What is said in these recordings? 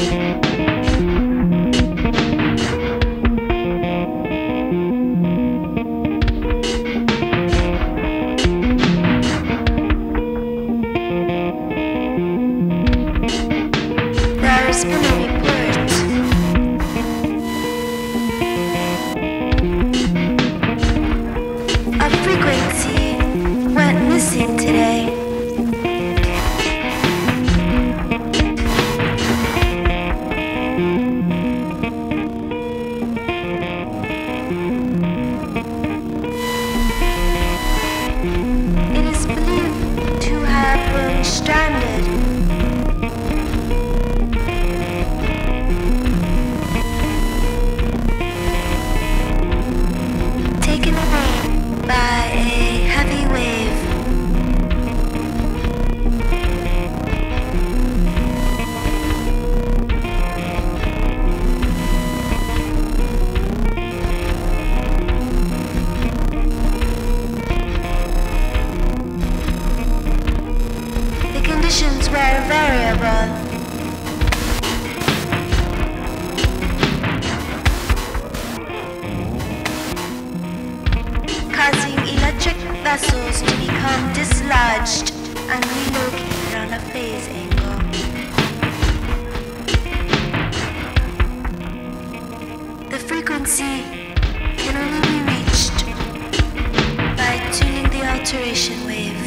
A frequency went missing today. Stranded were variable. causing electric vessels to become dislodged and relocated on a phase angle. The frequency can only be reached by tuning the alteration wave.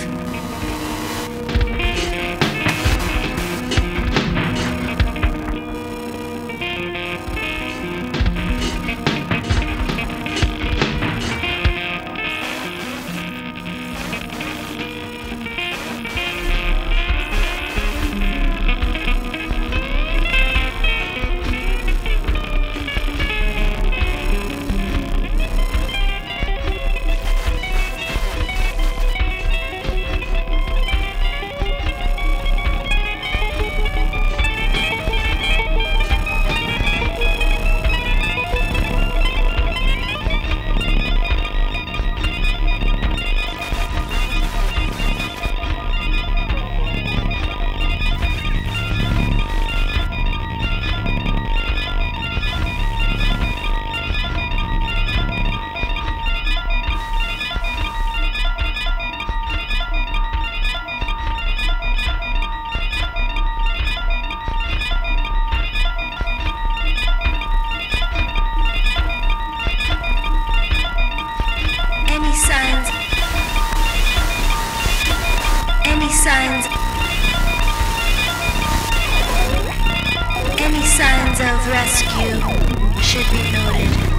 Signs? Any signs of rescue should be noted.